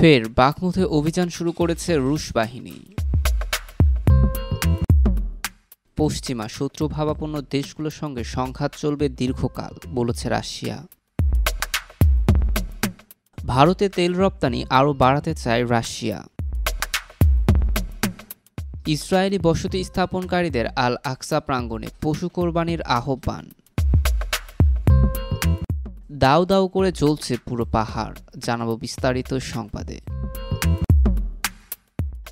ফের বাকমুথে অভিযান শুরু করেছে রুশ বাহিনী। পশ্চিমা শত্রু ভাবাপন্ন দেশগুলোর সঙ্গে সংঘাত চলবে দীর্ঘকাল, বলেছে রাশিয়া। ভারতে তেল রপ্তানি আরও বাড়াতে চায় রাশিয়া। ইসরায়েলি বসতি স্থাপনকারীদের আল আকসা প্রাঙ্গণে পশু কোরবানির আহ্বান। দাউ দাউ করে চলছে পুরো পাহাড় জানাব বিস্তারিত সংবাদে।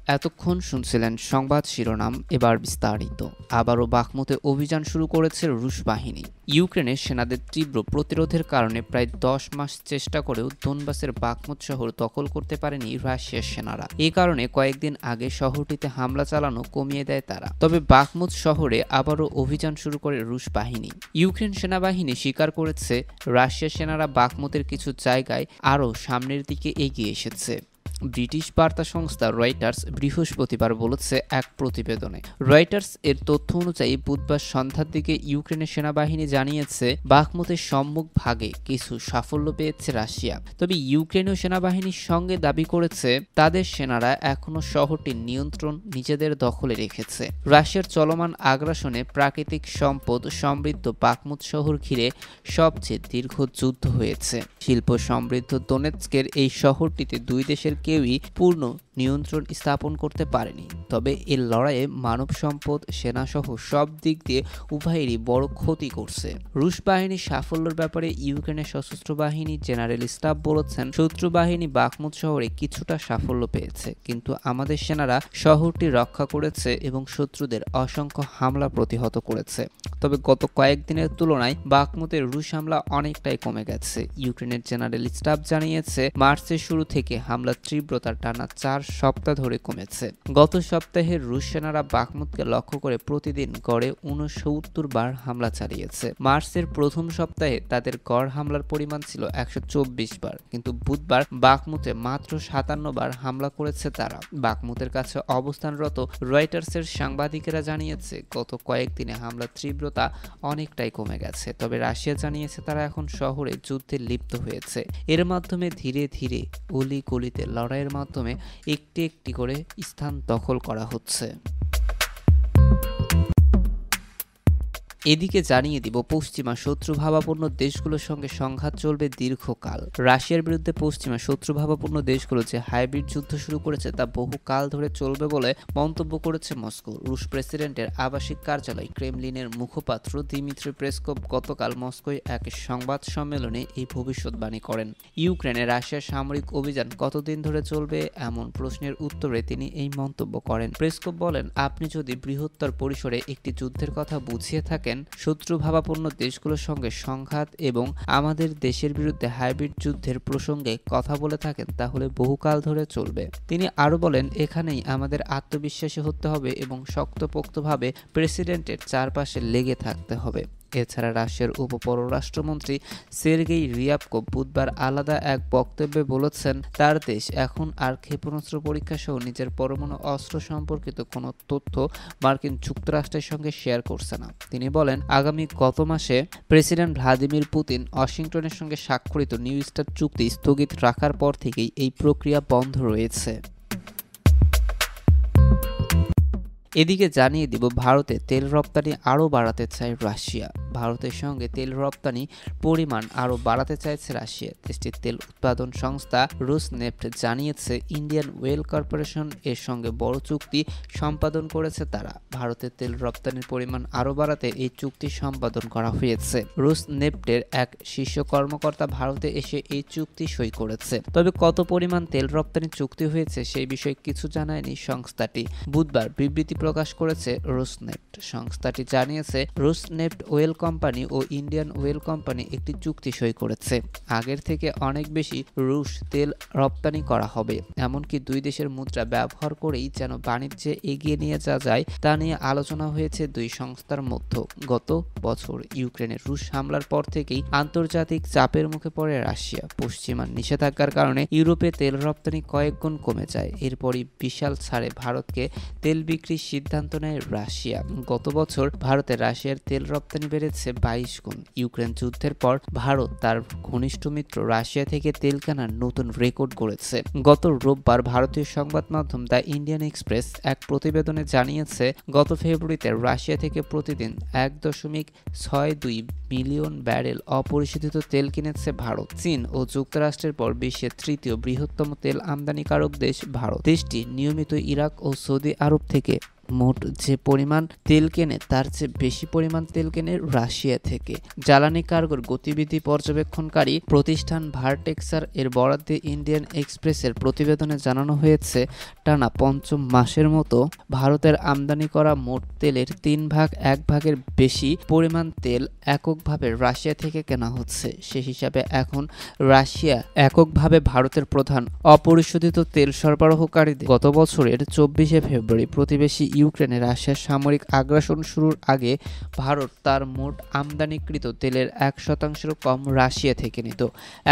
এতক্ষণ শুনছিলেন সংবাদ শিরোনাম এবার বিস্তারিত। আবারও বাখমুতে অভিযান শুরু করেছে রুশ বাহিনী। ইউক্রেনের সেনাদের তীব্র প্রতিরোধের কারণে প্রায় দশ মাস চেষ্টা করেও দোনবাসের বাকমুত শহর দখল করতে পারেনি রাশিয়ার সেনারা। এ কারণে কয়েকদিন আগে শহরটিতে হামলা চালানো কমিয়ে দেয় তারা। তবে বাকমুত শহরে আবারও অভিযান শুরু করে রুশ বাহিনী। ইউক্রেন সেনাবাহিনী স্বীকার করেছে, রাশিয়ার সেনারা বাকমুতের কিছু জায়গায় আরও সামনের দিকে এগিয়ে এসেছে। ব্রিটিশ বার্তা সংস্থা রয়টার্স বৃহস্পতিবার বলেছে এক প্রতিবেদনে। রয়টার্স এর তথ্য অনুযায়ী বুধবার সন্ধ্যার দিকে ইউক্রেনের সেনাবাহিনী জানিয়েছে, বাখমুতের সম্মুখ ভাগে কিছু সাফল্য পেয়েছে রাশিয়া। তবে ইউক্রেনীয় সেনাবাহিনীর সঙ্গে দাবি করেছে, তাদের সেনারা এখনও শহরটির নিয়ন্ত্রণ নিজেদের দখলে রেখেছে। রাশিয়ার চলমান আগ্রাসনে প্রাকৃতিক সম্পদ সমৃদ্ধ বাকমুত শহর ঘিরে সবচেয়ে দীর্ঘ যুদ্ধ হয়েছে। শিল্প সমৃদ্ধ দোনেৎস্কের এই শহরটিতে দুই দেশের কেউই পূর্ণ নিয়ন্ত্রণ স্থাপন করতে পারেনি। তবে এর লড়াইয়ে মানব সম্পদ সেনাসহ সব দিক দিয়ে উভয়েরই বড় ক্ষতি করছে। রুশ বাহিনীর সাফল্যের ব্যাপারে ইউক্রেনের সশস্ত্র বাহিনী জেনারেল স্টাফ বলেছেন, শত্রু বাহিনী বাকমুদ শহরে কিছুটা সাফল্য পেয়েছে, কিন্তু আমাদের সেনারা শহরটি রক্ষা করেছে এবং শত্রুদের অসংখ্য হামলা প্রতিহত করেছে। তবে গত কয়েকদিনের তুলনায় বাকমুতের রুশ হামলা অনেকটাই কমে গেছে। ইউক্রেনের জেনারেল স্টাফ জানিয়েছে, মার্চের শুরু থেকে হামলার তীব্রতা টানা চার সপ্তাহ ধরে কমেছে। গত সপ্তাহে রুশ সেনারা বাকমুদকে লক্ষ্য করে প্রতিদিন গড়ে উনসত্তর বার হামলা চালিয়েছে। মার্চের প্রথম সপ্তাহে তাদের গড় হামলার পরিমাণ ছিল একশো বার, কিন্তু বুধবার বাকমুতে মাত্র সাতান্ন বার হামলা করেছে তারা। বাকমুতের কাছে অবস্থানরত রয়টার্সের সাংবাদিকেরা জানিয়েছে, গত কয়েকদিনে হামলার তীব্রতা অনেকটাই কমে গেছে, তবে রাশিয়া জানিয়েছে তারা এখন শহরে যুদ্ধে লিপ্ত হয়েছে। এর মাধ্যমে ধীরে ধীরে অলি গলিতে লড়াইয়ের মাধ্যমে একটি একটি করে স্থান দখল করা হচ্ছে। এদিকে জানিয়ে দিব, পশ্চিমা শত্রুভাবাপন্ন দেশগুলোর সঙ্গে সংঘাত চলবে দীর্ঘকাল। রাশিয়ার বিরুদ্ধে পশ্চিমা শত্রুভাবাপন্ন দেশগুলো যে হাইব্রিড যুদ্ধ শুরু করেছে তা বহু কাল ধরে চলবে বলে মন্তব্য করেছে মস্কো। রুশ প্রেসিডেন্টের আবাসিক কার্যালয় ক্রেমলিনের মুখপাত্র দিমিত্রি প্রেসকোপ গতকাল মস্কোয় এক সংবাদ সম্মেলনে এই ভবিষ্যৎবাণী করেন। ইউক্রেনে রাশিয়ার সামরিক অভিযান কতদিন ধরে চলবে এমন প্রশ্নের উত্তরে তিনি এই মন্তব্য করেন। প্রেসকোপ বলেন, আপনি যদি বৃহত্তর পরিসরে একটি যুদ্ধের কথা বুঝিয়ে থাকেন থাকেন শত্রুভাবাপন্ন দেশগুলোর সঙ্গে সংঘাত এবং আমাদের দেশের বিরুদ্ধে হাইব্রিড যুদ্ধের প্রসঙ্গে কথা বলে থাকেন তাহলে বহুকাল ধরে চলবে। তিনি আরও বলেন, এখানেই আমাদের আত্মবিশ্বাসী হতে হবে এবং শক্তপোক্তভাবে প্রেসিডেন্টের চারপাশে লেগে থাকতে হবে। এছাড়া রাশিয়ার উপপররাষ্ট্রমন্ত্রী সের্গেই রিয়াবকো বুধবার আলাদা এক বক্তব্যে বলেছেন, তার দেশ এখন আর ক্ষেপণাস্ত্র পরীক্ষা সহ নিজের পরমাণু অস্ত্র সম্পর্কিত কোনো তথ্য মার্কিন যুক্তরাষ্ট্রের সঙ্গে শেয়ার করছে না। তিনি বলেন, আগামী গত মাসে প্রেসিডেন্ট ভ্লাদিমির পুতিন ওয়াশিংটনের সঙ্গে স্বাক্ষরিত নিউ স্টার চুক্তি স্থগিত রাখার পর থেকেই এই প্রক্রিয়া বন্ধ রয়েছে। এদিকে জানিয়ে দিব, ভারতে তেল রপ্তানি আরও বাড়াতে চায় রাশিয়া। ভারতের সঙ্গে তেল রপ্তানি পরিমাণ আরও বাড়াতে চাইছে রাশিয়া। দেশটির তেল উৎপাদন সংস্থা রুসনেফট জানিয়েছে, ইন্ডিয়ান ওয়েল কর্পোরেশন এর সঙ্গে বড় চুক্তি সম্পাদন করেছে তারা। ভারতের তেল রপ্তানির পরিমাণ আরও বাড়াতে এই চুক্তি সম্পাদন করা হয়েছে। রুসনেফটের এক শীর্ষ কর্মকর্তা ভারতে এসে এই চুক্তি সই করেছে। তবে কত পরিমাণ তেল রপ্তানি চুক্তি হয়েছে সেই বিষয়ে কিছু জানায়নি সংস্থাটি। বুধবার বিবৃতি প্রকাশ করেছে রুসনেফট। সংস্থাটি জানিয়েছে, রুসনেফট ওয়েল কোম্পানি ও ইন্ডিয়ান ওয়েল কোম্পানি একটি চুক্তি সই করেছে। আগের থেকে অনেক বেশি রুশ তেল রপ্তানি করা হবে, এমনকি দুই দেশের মুদ্রা ব্যবহার করেই যেন বাণিজ্যে এগিয়ে নিয়ে যাওয়া যায় তা নিয়ে আলোচনা হয়েছে দুই সংস্থার মধ্যে। গত বছর ইউক্রেনের রুশ হামলার পর থেকেই আন্তর্জাতিক চাপের মুখে পড়ে রাশিয়া। পশ্চিমা নিষেধাজ্ঞার কারণে ইউরোপে তেল রপ্তানি কয়েক গুণ কমে যায়। এরপরই বিশাল ছাড়ে ভারতকে তেল বিক্রির সিদ্ধান্ত নেয় রাশিয়া। গত বছর ভারতে রাশিয়ার তেল রপ্তানি বেড়ে বেড়েছে বাইশ গুণ। ইউক্রেন যুদ্ধের পর ভারত তার ঘনিষ্ঠ মিত্র রাশিয়া থেকে তেল কেনার নতুন রেকর্ড গড়েছে। গত রোববার ভারতীয় সংবাদ মাধ্যম দ্য ইন্ডিয়ান এক্সপ্রেস এক প্রতিবেদনে জানিয়েছে, গত ফেব্রুয়ারিতে রাশিয়া থেকে প্রতিদিন এক দশমিক ছয় দুই মিলিয়ন ব্যারেল অপরিশোধিত তেল কিনেছে ভারত। চীন ও যুক্তরাষ্ট্রের পর বিশ্বের তৃতীয় বৃহত্তম তেল আমদানিকারক দেশ ভারত। দেশটি নিয়মিত ইরাক ও সৌদি আরব থেকে মোট যে পরিমাণ তেল কেনে, তার চেয়ে বেশি পরিমাণ তেল কেনে রাশিয়া থেকে। জ্বালানি কার্গোর গতিবিধি পর্যবেক্ষণকারী প্রতিষ্ঠান ভার্টেক্সার এর বরাদ্দে ইন্ডিয়ান এক্সপ্রেসের প্রতিবেদনে জানানো হয়েছে, টানা পঞ্চম মাসের মতো ভারতের আমদানি করা মোট তেলের তিন ভাগ, এক ভাগের বেশি পরিমাণ তেল এককভাবে রাশিয়া থেকে কেনা হচ্ছে। সে হিসাবে এখন রাশিয়া এককভাবে ভারতের প্রধান অপরিশোধিত তেল সরবরাহকারীদের গত বছরের চব্বিশে ফেব্রুয়ারি প্রতিবেশী ইউক্রেনে রাশিয়ার সামরিক আগ্রাসন শুরুর আগে ভারত তার মোট আমদানিকৃত তেলের এক শতাংশেরও কম রাশিয়া থেকে নিত।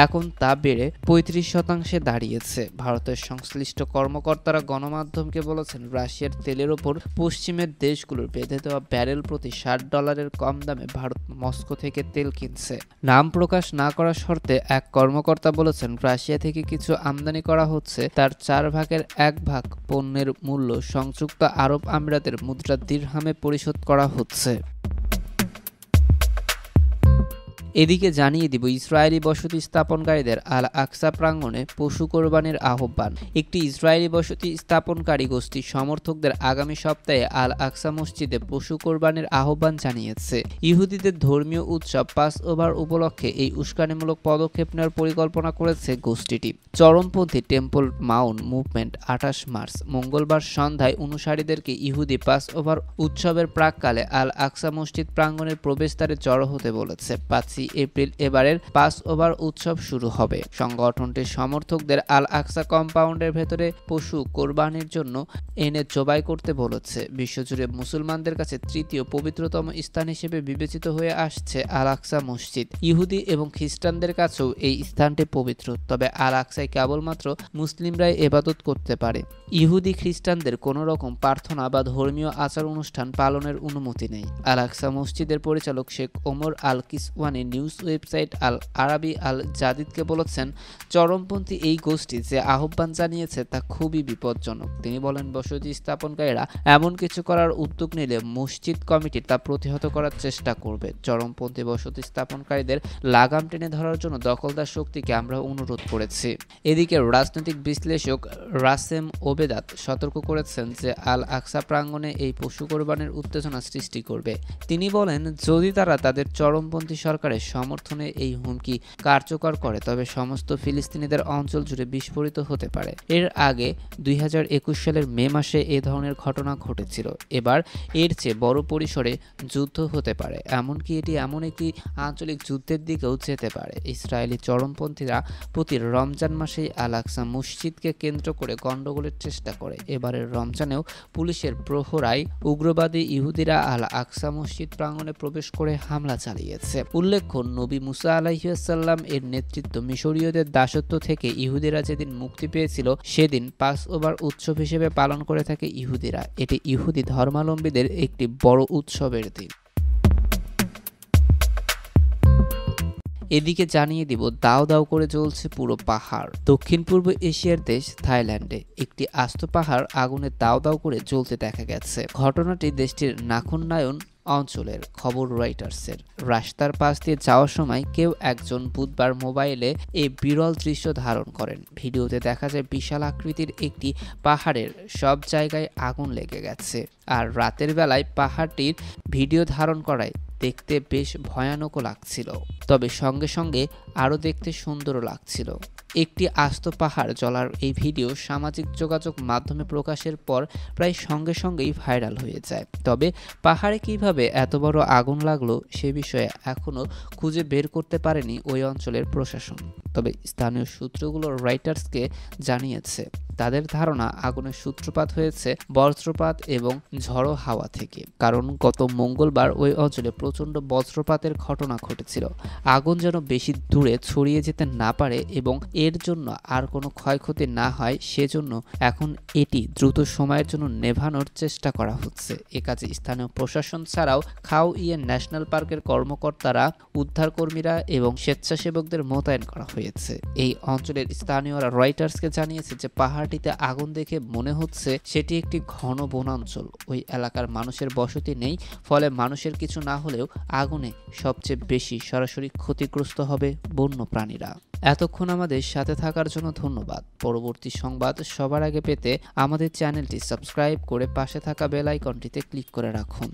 এখন তা বেড়ে পঁয়ত্রিশ শতাংশে দাঁড়িয়েছে। ভারতের সংশ্লিষ্ট কর্মকর্তারা গণমাধ্যমকে বলেছেন, রাশিয়ার তেলের ওপর পশ্চিমের দেশগুলোর বেঁধে দেওয়া ব্যারেল প্রতি ষাট ডলারের কম দামে ভারত মস্কো থেকে তেল কিনছে। নাম প্রকাশ না করার শর্তে এক কর্মকর্তা বলেছেন, রাশিয়া থেকে কিছু আমদানি করা হচ্ছে, তার চার ভাগের এক ভাগ পণ্যের মূল্য সংযুক্ত আরব আমিরাতের মুদ্রা দিরহামে পরিশোধ করা হচ্ছে। এদিকে জানিয়ে দিব, ইসরায়েলি বসতি স্থাপনকারীদের আল আকসা প্রাঙ্গণে পশু কোরবানির আহ্বান। একটি ইসরায়েলি বসতি স্থাপনকারী গোষ্ঠীর সমর্থকদের আগামী সপ্তাহে আল আকসা মসজিদে পশু কোরবানির আহ্বান জানিয়েছে। ইহুদিদের ধর্মীয় উৎসব পাস ওভার উপলক্ষে এই উস্কানিমূলক পদক্ষেপ নেওয়ার পরিকল্পনা করেছে গোষ্ঠীটি। চরমপন্থী টেম্পল মাউন্ট মুভমেন্ট আঠাশ মার্চ মঙ্গলবার সন্ধ্যায় অনুসারীদেরকে ইহুদি পাস ওভার উৎসবের প্রাককালে আল আকসা মসজিদ প্রাঙ্গণের প্রবেশদ্বারে জড়ো হতে বলেছে। পাঁচই এপ্রিল এবারের পাস ওভার উৎসব শুরু হবে। সংগঠনটির সমর্থকদের আল আকসা কম্পাউন্ডের ভেতরে পশু কোরবানির জন্য এনে জবাই করতে বলেছে। বিশ্বজুড়ে মুসলমানদের কাছে তৃতীয় পবিত্রতম স্থান হিসেবে বিবেচিত হয়ে আসছে আল আকসা মসজিদ। ইহুদি এবং খ্রিস্টানদের কাছেও এই স্থানটি পবিত্র, তবে আল আকসায় কেবলমাত্র মুসলিমরাই এবাদত করতে পারে। ইহুদি খ্রিস্টানদের কোনো রকম প্রার্থনা বা ধর্মীয় আচার অনুষ্ঠান পালনের অনুমতি নেই। আল আকসা মসজিদের পরিচালক Sheikh Omar Al Kiswani news website Al Araby Al জাদিদকে বলেছেন, চরমপন্থী এই গোষ্ঠী যে আহ্বান জানিয়েছে তা খুবই বিপজ্জনক। তিনি বলেন, বসতি স্থাপনকারীরা এমন কিছু করার উদ্যোগ নিলে মসজিদ কমিটি তা প্রতিহত করার চেষ্টা করবে। চরমপন্থী বসতি স্থাপনকারীদের লাগাম টেনে ধরার জন্য দখলদার শক্তিকে আমরা অনুরোধ করেছি। এদিকে রাজনৈতিক বিশ্লেষক রাসেম ওবেদাত সতর্ক করেছেন যে আল আকসা প্রাঙ্গণে এই পশু কোরবানের উত্তেজনা সৃষ্টি করবে। তিনি বলেন, যদি তারা তাদের চরমপন্থী সরকারের সমর্থনে এই হুমকি কার্যকর করে, তবে সমস্ত ফিলিস্তিনিদের অঞ্চল জুড়ে বিস্ফোরিত হতে পারে। এর আগে দুই হাজার একুশ সালের মে মাসে এ ধরনের ঘটনা ঘটেছিল। এবার এর চেয়ে বড় পরিসরে যুদ্ধ হতে পারে। এমনকি এটি এমন একটি আঞ্চলিক যুদ্ধের দিকেও যেতে পারে। ইসরায়েলি চরমপন্থীরা প্রতি রমজান মাসেই আলাকসা মসজিদকে কেন্দ্র করে গণ্ডগোলের চেষ্টা করে। এবারের রমজানেও পুলিশের প্রহরায় উগ্রবাদী ইহুদিরা আল আকসা মসজিদ প্রাঙ্গণে প্রবেশ করে হামলা চালিয়েছে। উল্লেখ্য নবী মুসা আলাহিসাল্লাম এর নেতৃত্ব মিশরীয়দের দাসত্ব থেকে ইহুদিরা যেদিন মুক্তি পেয়েছিল, সেদিন পাস ওভার উৎসব হিসেবে পালন করে থাকে ইহুদিরা। এটি ইহুদি ধর্মাবলম্বীদের একটি বড় উৎসবের দিন। এদিকে জানিয়ে দিব, দাও দাও করে জ্বলছে পুরো পাহাড়। দক্ষিণ পূর্ব এশিয়ার দেশ থাইল্যান্ডে একটি আস্ত পাহাড় আগুনে দাও দাও করে জ্বলতে দেখা গেছে। ঘটনাটি দেশটির নাখুন্নায়ন অঞ্চলের খবর রাইটার্সের। রাস্তার পাশ দিয়ে যাওয়ার সময় কেউ একজন বুধবার মোবাইলে এই বিরল দৃশ্য ধারণ করেন। ভিডিওতে দেখা যায় বিশাল আকৃতির একটি পাহাড়ের সব জায়গায় আগুন লেগে গেছে। আর রাতের বেলায় পাহাড়টির ভিডিও ধারণ করায় দেখতে বেশ ভয়ানকও লাগছিল। তবে সঙ্গে সঙ্গে আরও দেখতে সুন্দরও লাগছিল। একটি আস্ত পাহাড় জলার এই ভিডিও সামাজিক যোগাযোগ মাধ্যমে প্রকাশের পর প্রায় সঙ্গে সঙ্গেই ভাইরাল হয়ে যায়। তবে পাহাড়ে কীভাবে এত বড় আগুন লাগল সে বিষয়ে এখনও খুঁজে বের করতে পারেনি ওই অঞ্চলের প্রশাসন। তবে স্থানীয় সূত্রগুলো রাইটার্সকে জানিয়েছে, তাদের ধারণা আগুনের সূত্রপাত হয়েছে বজ্রপাত এবং ঝড়ো হাওয়া থেকে। কারণ গত মঙ্গলবার ওই অঞ্চলে প্রচণ্ড বজ্রপাতের ঘটনা ঘটেছিল। আগুন যেন বেশি দূরে ছড়িয়ে যেতে না পারে এবং এর জন্য আর কোনো ক্ষয়ক্ষতি না হয়, সেজন্য এখন এটি দ্রুত সময়ের জন্য নেভানোর চেষ্টা করা হচ্ছে। এ কাজে স্থানীয় প্রশাসন ছাড়াও খাও ইয়ে ন্যাশনাল পার্কের কর্মকর্তারা, উদ্ধারকর্মীরা এবং স্বেচ্ছাসেবকদের মোতায়েন করা হয়েছে। এই অঞ্চলের স্থানীয়রা রয়টার্সকে জানিয়েছে যে পাহাড়টিতে আগুন দেখে মনে হচ্ছে সেটি একটি ঘন বনাঞ্চল। ওই এলাকার মানুষের বসতি নেই, ফলে মানুষের কিছু না হলেও আগুনে সবচেয়ে বেশি সরাসরি ক্ষতিগ্রস্ত হবে বন্য প্রাণীরা এতক্ষণ আমাদের সাথে থাকার জন্য ধন্যবাদ। পরবর্তী সংবাদ সবার আগে পেতে আমাদের চ্যানেলটি সাবস্ক্রাইব করে পাশে থাকা বেল আইকনটিতে ক্লিক করে রাখুন।